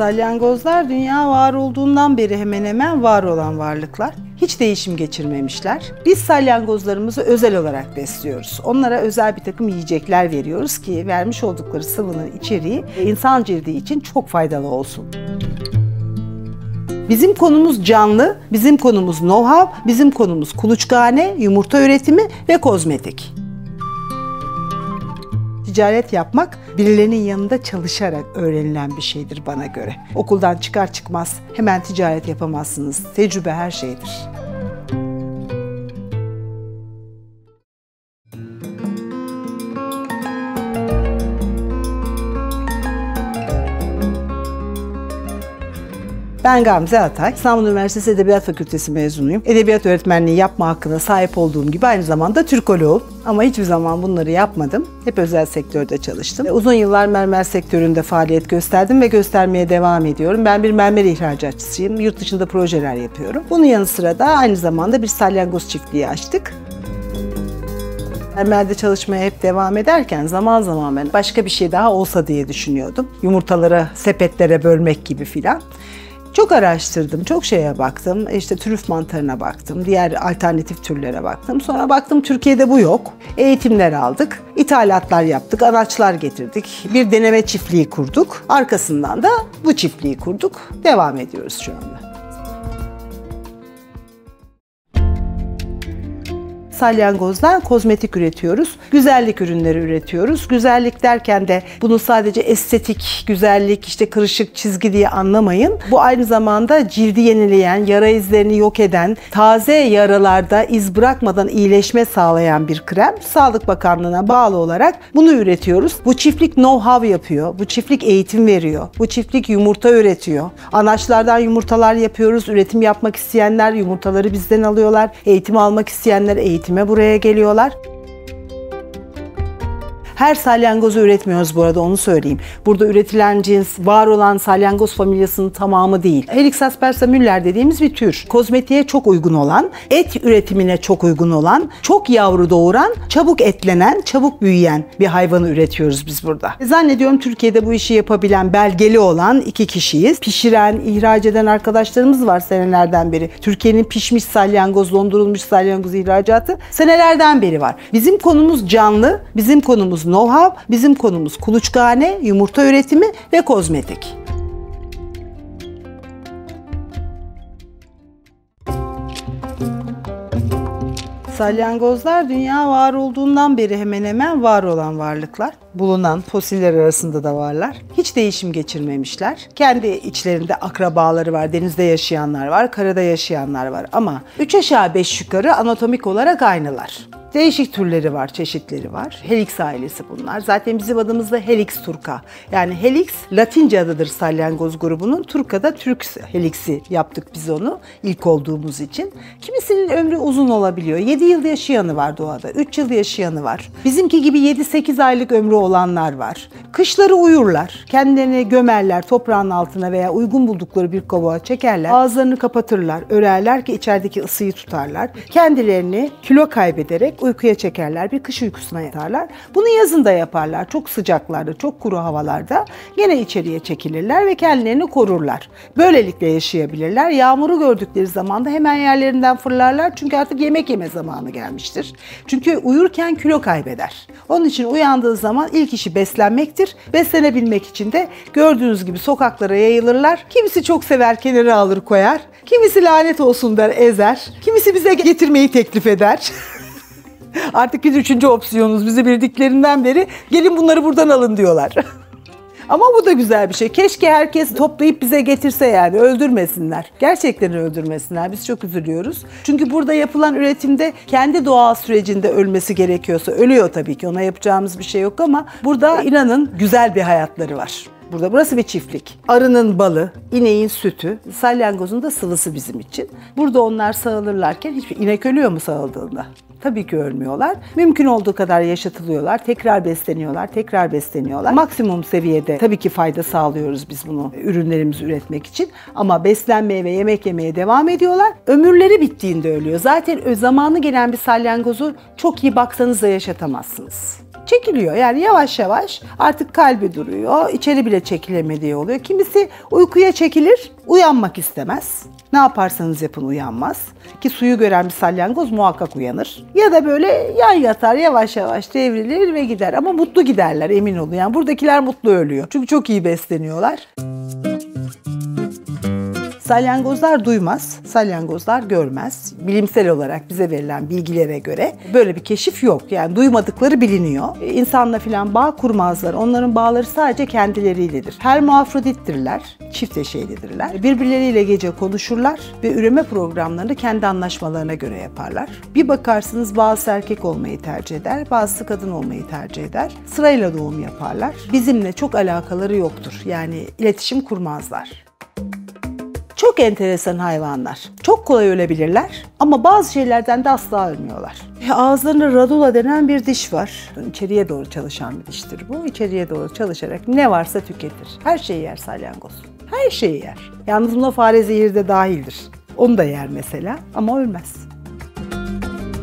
Salyangozlar dünya var olduğundan beri hemen hemen var olan varlıklar. Hiç değişim geçirmemişler. Biz salyangozlarımızı özel olarak besliyoruz. Onlara özel bir takım yiyecekler veriyoruz ki vermiş oldukları sıvının içeriği insan cildi için çok faydalı olsun. Bizim konumuz canlı, bizim konumuz know-how, bizim konumuz kuluçkane, yumurta üretimi ve kozmetik. Ticaret yapmak birilerinin yanında çalışarak öğrenilen bir şeydir bana göre. Okuldan çıkar çıkmaz hemen ticaret yapamazsınız. Tecrübe her şeydir. Ben Gamze Atay. İstanbul Üniversitesi Edebiyat Fakültesi mezunuyum. Edebiyat öğretmenliği yapma hakkına sahip olduğum gibi aynı zamanda Türkoloğum. Ama hiçbir zaman bunları yapmadım. Hep özel sektörde çalıştım. Uzun yıllar mermer sektöründe faaliyet gösterdim ve göstermeye devam ediyorum. Ben bir mermer ihracatçısıyım. Yurt dışında projeler yapıyorum. Bunun yanı sıra da aynı zamanda bir salyangoz çiftliği açtık. Mermerde çalışmaya hep devam ederken zaman zaman ben başka bir şey daha olsa diye düşünüyordum. Yumurtaları sepetlere bölmek gibi filan. Çok araştırdım, çok şeye baktım. İşte trüf mantarına baktım, diğer alternatif türlere baktım. Sonra baktım Türkiye'de bu yok. Eğitimler aldık, ithalatlar yaptık, araçlar getirdik. Bir deneme çiftliği kurduk. Arkasından da bu çiftliği kurduk. Devam ediyoruz şu anda. Salyangozdan kozmetik üretiyoruz. Güzellik ürünleri üretiyoruz. Güzellik derken de bunu sadece estetik, güzellik, işte kırışık çizgi diye anlamayın. Bu aynı zamanda cildi yenileyen, yara izlerini yok eden, taze yaralarda iz bırakmadan iyileşme sağlayan bir krem. Sağlık Bakanlığı'na bağlı olarak bunu üretiyoruz. Bu çiftlik know-how yapıyor. Bu çiftlik eğitim veriyor. Bu çiftlik yumurta üretiyor. Anaçlardan yumurtalar yapıyoruz. Üretim yapmak isteyenler yumurtaları bizden alıyorlar. Eğitim almak isteyenler eğitim üretime buraya geliyorlar. Her salyangozu üretmiyoruz bu arada onu söyleyeyim. Burada üretilen cins var olan salyangoz familyasının tamamı değil. Helix aspersa müller dediğimiz bir tür. Kozmetiğe çok uygun olan, et üretimine çok uygun olan, çok yavru doğuran, çabuk etlenen, çabuk büyüyen bir hayvanı üretiyoruz biz burada. Zannediyorum Türkiye'de bu işi yapabilen, belgeli olan iki kişiyiz. Pişiren, ihraç eden arkadaşlarımız var senelerden beri. Türkiye'nin pişmiş salyangoz, dondurulmuş salyangoz ihracatı senelerden beri var. Bizim konumuz canlı, bizim konumuz know-how, bizim konumuz kuluçkane, yumurta üretimi ve kozmetik. Salyangozlar dünya var olduğundan beri hemen hemen var olan varlıklar. Bulunan fosiller arasında da varlar. Hiç değişim geçirmemişler. Kendi içlerinde akrabaları var, denizde yaşayanlar var, karada yaşayanlar var ama 3 aşağı 5 yukarı anatomik olarak aynılar. Değişik türleri var, çeşitleri var. Helix ailesi bunlar. Zaten bizim adımız da Helix turca. Yani Helix Latince adıdır salyangoz grubunun. Turca da Türk Helix'i yaptık biz onu ilk olduğumuz için. Kimisinin ömrü uzun olabiliyor. 7 yıl yaşayanı var doğada, 3 yıl yaşayanı var. Bizimki gibi 7-8 aylık ömrü olanlar var. Kışları uyurlar. Kendilerini gömerler toprağın altına veya uygun buldukları bir kovağa çekerler. Ağızlarını kapatırlar, örerler ki içerideki ısıyı tutarlar. Kendilerini kilo kaybederek uykuya çekerler. Bir kış uykusuna yatarlar. Bunu yazın da yaparlar. Çok sıcaklarda, çok kuru havalarda gene içeriye çekilirler ve kendilerini korurlar. Böylelikle yaşayabilirler. Yağmuru gördükleri zaman da hemen yerlerinden fırlarlar. Çünkü artık yemek yeme zamanı gelmiştir. Çünkü uyurken kilo kaybeder. Onun için uyandığı zaman ilk işi beslenmektir. Beslenebilmek için de gördüğünüz gibi sokaklara yayılırlar. Kimisi çok sever kenara alır koyar. Kimisi lanet olsun der ezer. Kimisi bize getirmeyi teklif eder. Artık biz üçüncü opsiyonuz. Bizi bildiklerinden beri gelin bunları buradan alın diyorlar. Ama bu da güzel bir şey. Keşke herkes toplayıp bize getirse yani öldürmesinler. Gerçekten öldürmesinler. Biz çok üzülüyoruz. Çünkü burada yapılan üretimde kendi doğal sürecinde ölmesi gerekiyorsa ölüyor tabii ki. Ona yapacağımız bir şey yok ama burada inanın güzel bir hayatları var. Burada burası bir çiftlik. Arının balı, ineğin sütü, salyangozun da sıvısı bizim için. Burada onlar sağılırlarken hiçbir inek ölüyor mu sağıldığında? Tabii ki ölmüyorlar. Mümkün olduğu kadar yaşatılıyorlar. Tekrar besleniyorlar, tekrar besleniyorlar. Maksimum seviyede tabii ki fayda sağlıyoruz biz bunu ürünlerimizi üretmek için. Ama beslenmeye ve yemek yemeye devam ediyorlar. Ömürleri bittiğinde ölüyor. Zaten zamanı gelen bir salyangozu çok iyi baksanız da yaşatamazsınız. Çekiliyor. Yani yavaş yavaş artık kalbi duruyor. içeri bile çekilemediği oluyor. Kimisi uykuya çekilir, uyanmak istemez. Ne yaparsanız yapın uyanmaz. Ki suyu gören bir salyangoz muhakkak uyanır. Ya da böyle yan yatar yavaş yavaş devrilir ve gider. Ama mutlu giderler emin olun. Yani buradakiler mutlu ölüyor. Çünkü çok iyi besleniyorlar. Salyangozlar duymaz, salyangozlar görmez. Bilimsel olarak bize verilen bilgilere göre böyle bir keşif yok. Yani duymadıkları biliniyor. İnsanla filan bağ kurmazlar. Onların bağları sadece kendileriyledir. Hermafrodittirler, çift eşeylidirler. Birbirleriyle gece konuşurlar ve üreme programlarını kendi anlaşmalarına göre yaparlar. Bir bakarsınız bazı erkek olmayı tercih eder, bazısı kadın olmayı tercih eder. Sırayla doğum yaparlar. Bizimle çok alakaları yoktur. Yani iletişim kurmazlar. Çok enteresan hayvanlar. Çok kolay ölebilirler ama bazı şeylerden de asla ölmüyorlar. E, ağızlarında radula denen bir diş var. İçeriye doğru çalışan bir diştir bu. İçeriye doğru çalışarak ne varsa tüketir. Her şeyi yer salyangoz. Her şeyi yer. Yalnız buna fare zehiri de dahildir. Onu da yer mesela ama ölmez.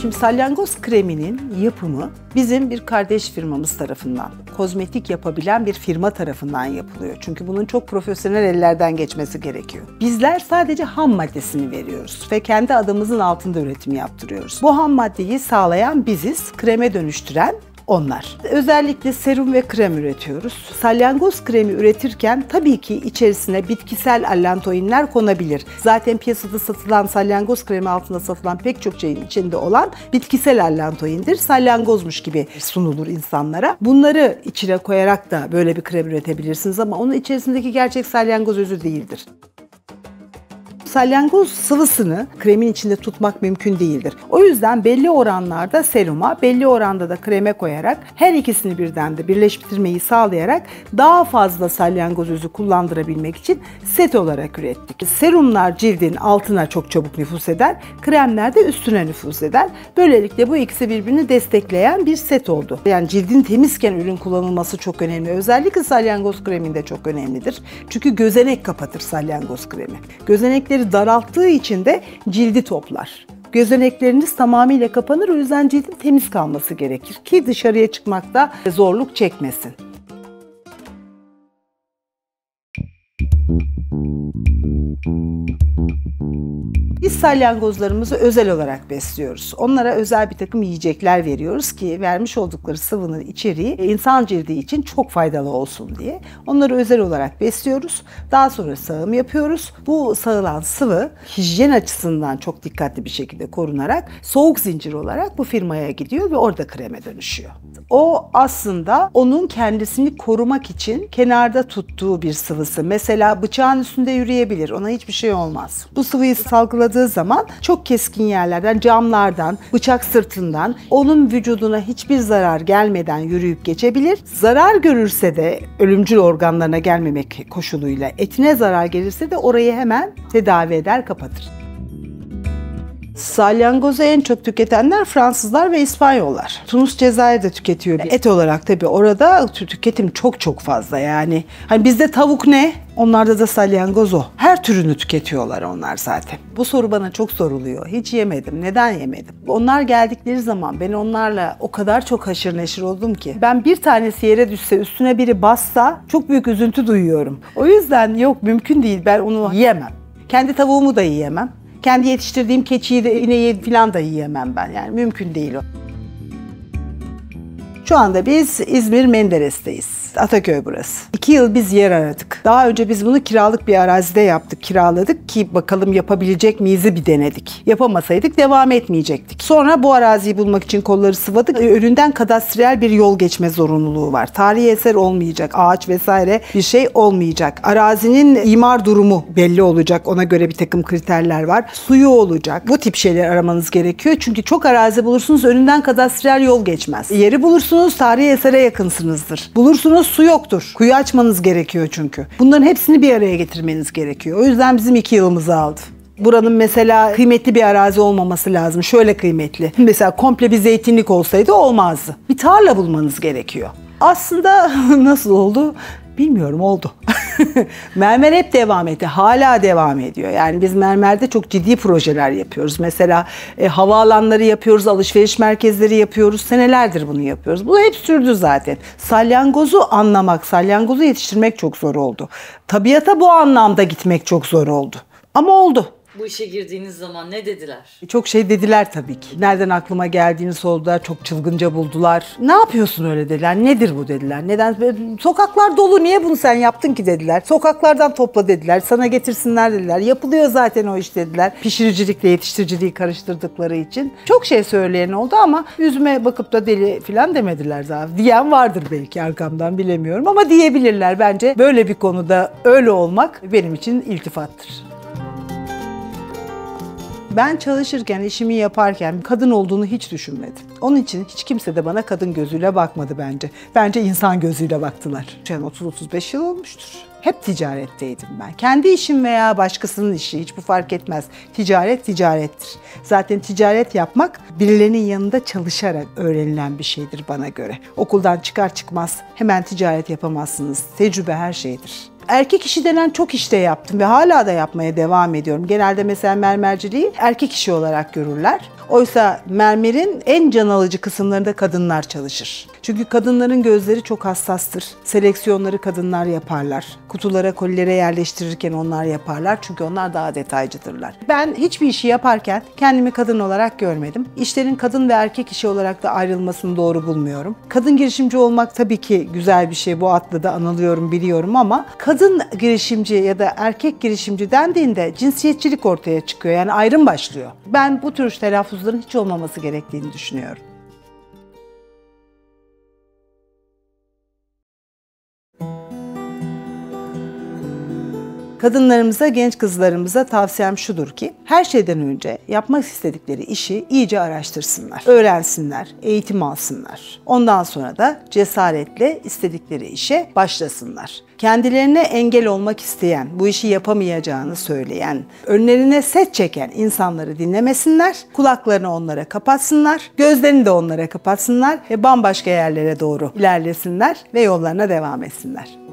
Şimdi salyangoz kreminin yapımı bizim bir kardeş firmamız tarafından, kozmetik yapabilen bir firma tarafından yapılıyor. Çünkü bunun çok profesyonel ellerden geçmesi gerekiyor. Bizler sadece ham maddesini veriyoruz ve kendi adımızın altında üretim yaptırıyoruz. Bu ham maddeyi sağlayan biziz, kreme dönüştüren onlar. Özellikle serum ve krem üretiyoruz. Salyangoz kremi üretirken tabii ki içerisine bitkisel allantoinler konabilir. Zaten piyasada satılan salyangoz kremi altında satılan pek çok şeyin içinde olan bitkisel allantoindir. Salyangozmuş gibi sunulur insanlara. Bunları içine koyarak da böyle bir krem üretebilirsiniz ama onun içerisindeki gerçek salyangoz özü değildir salyangoz sıvısını kremin içinde tutmak mümkün değildir. O yüzden belli oranlarda seruma, belli oranda da kreme koyarak her ikisini birden de birleştirmeyi sağlayarak daha fazla salyangoz özü kullandırabilmek için set olarak ürettik. Serumlar cildin altına çok çabuk nüfus eder, kremler de üstüne nüfus eder. Böylelikle bu ikisi birbirini destekleyen bir set oldu. Yani cildin temizken ürün kullanılması çok önemli. Özellikle salyangoz kreminde çok önemlidir. Çünkü gözenek kapatır salyangoz kremi. Gözenekleri gözenekleri daralttığı için de cildi toplar. Gözenekleriniz tamamıyla kapanır o yüzden cildin temiz kalması gerekir ki dışarıya çıkmakta zorluk çekmesin. Biz salyangozlarımızı özel olarak besliyoruz. Onlara özel bir takım yiyecekler veriyoruz ki vermiş oldukları sıvının içeriği insan cildi için çok faydalı olsun diye. Onları özel olarak besliyoruz. Daha sonra sağım yapıyoruz. Bu sağılan sıvı hijyen açısından çok dikkatli bir şekilde korunarak soğuk zincir olarak bu firmaya gidiyor ve orada kreme dönüşüyor. O aslında onun kendisini korumak için kenarda tuttuğu bir sıvısı. Mesela bıçağın üstünde yürüyebilir. Ona hiçbir şey olmaz. Bu sıvıyı salgıladığı zaman çok keskin yerlerden, camlardan, bıçak sırtından onun vücuduna hiçbir zarar gelmeden yürüyüp geçebilir. Zarar görürse de ölümcül organlarına gelmemek koşuluyla etine zarar gelirse de orayı hemen tedavi eder, kapatır. Salyangozu en çok tüketenler Fransızlar ve İspanyollar. Tunus Cezayir de tüketiyor. Et olarak tabii orada tüketim çok çok fazla yani. Hani bizde tavuk ne? Onlarda da salyangoz o. Her türünü tüketiyorlar onlar zaten. Bu soru bana çok soruluyor. Hiç yemedim. Neden yemedim? Onlar geldikleri zaman ben onlarla o kadar çok haşır neşir oldum ki. Ben bir tanesi yere düşse üstüne biri bassa çok büyük üzüntü duyuyorum. O yüzden yok mümkün değil ben onu yiyemem. Kendi tavuğumu da yiyemem. Kendi yetiştirdiğim keçiyi de ineği falan da yiyemem ben yani mümkün değil o. Şu anda biz İzmir Menderes'teyiz. Ataköy burası. İki yıl biz yer aradık. Daha önce biz bunu kiralık bir arazide yaptık. Kiraladık ki bakalım yapabilecek miyiz bir denedik. Yapamasaydık devam etmeyecektik. Sonra bu araziyi bulmak için kolları sıvadık. Önünden kadastriyel bir yol geçme zorunluluğu var. Tarihi eser olmayacak. Ağaç vesaire bir şey olmayacak. Arazinin imar durumu belli olacak. Ona göre bir takım kriterler var. Suyu olacak. Bu tip şeyler aramanız gerekiyor. Çünkü çok arazi bulursunuz önünden kadastriyel yol geçmez. Yeri bulursunuz tarihi esere yakınsınızdır. Bulursunuz su yoktur. Kuyu açmanız gerekiyor çünkü. Bunların hepsini bir araya getirmeniz gerekiyor. O yüzden bizim iki yılımızı aldı. Buranın mesela kıymetli bir arazi olmaması lazım. Şöyle kıymetli. Mesela komple bir zeytinlik olsaydı olmazdı. Bir tarla bulmanız gerekiyor. Aslında nasıl oldu? Bilmiyorum oldu. mermer hep devam etti. Hala devam ediyor. Yani biz mermerde çok ciddi projeler yapıyoruz. Mesela e, havaalanları yapıyoruz, alışveriş merkezleri yapıyoruz. Senelerdir bunu yapıyoruz. Bu hep sürdü zaten. Salyangozu anlamak, salyangozu yetiştirmek çok zor oldu. Tabiata bu anlamda gitmek çok zor oldu. Ama oldu. Bu işe girdiğiniz zaman ne dediler? Çok şey dediler tabii ki. Nereden aklıma geldiğini sordular. Çok çılgınca buldular. Ne yapıyorsun öyle dediler. Nedir bu dediler. Neden? Sokaklar dolu. Niye bunu sen yaptın ki dediler. Sokaklardan topla dediler. Sana getirsinler dediler. Yapılıyor zaten o iş dediler. Pişiricilikle yetiştiriciliği karıştırdıkları için. Çok şey söyleyen oldu ama yüzüme bakıp da deli falan demediler zaten. Diyen vardır belki arkamdan bilemiyorum ama diyebilirler. Bence böyle bir konuda öyle olmak benim için iltifattır. Ben çalışırken, işimi yaparken kadın olduğunu hiç düşünmedim. Onun için hiç kimse de bana kadın gözüyle bakmadı bence. Bence insan gözüyle baktılar. Yani 30-35 yıl olmuştur. Hep ticaretteydim ben. Kendi işim veya başkasının işi hiç bu fark etmez. Ticaret ticarettir. Zaten ticaret yapmak birilerinin yanında çalışarak öğrenilen bir şeydir bana göre. Okuldan çıkar çıkmaz hemen ticaret yapamazsınız. Tecrübe her şeydir erkek işi denen çok işte yaptım ve hala da yapmaya devam ediyorum. Genelde mesela mermerciliği erkek işi olarak görürler. Oysa mermerin en can alıcı kısımlarında kadınlar çalışır. Çünkü kadınların gözleri çok hassastır. Seleksiyonları kadınlar yaparlar. Kutulara, kolilere yerleştirirken onlar yaparlar. Çünkü onlar daha detaycıdırlar. Ben hiçbir işi yaparken kendimi kadın olarak görmedim. İşlerin kadın ve erkek işi olarak da ayrılmasını doğru bulmuyorum. Kadın girişimci olmak tabii ki güzel bir şey. Bu adlı da anılıyorum, biliyorum ama kadın girişimci ya da erkek girişimci dendiğinde cinsiyetçilik ortaya çıkıyor. Yani ayrım başlıyor. Ben bu tür telaffuzların hiç olmaması gerektiğini düşünüyorum. Kadınlarımıza, genç kızlarımıza tavsiyem şudur ki her şeyden önce yapmak istedikleri işi iyice araştırsınlar, öğrensinler, eğitim alsınlar. Ondan sonra da cesaretle istedikleri işe başlasınlar. Kendilerine engel olmak isteyen, bu işi yapamayacağını söyleyen, önlerine set çeken insanları dinlemesinler, kulaklarını onlara kapatsınlar, gözlerini de onlara kapatsınlar ve bambaşka yerlere doğru ilerlesinler ve yollarına devam etsinler.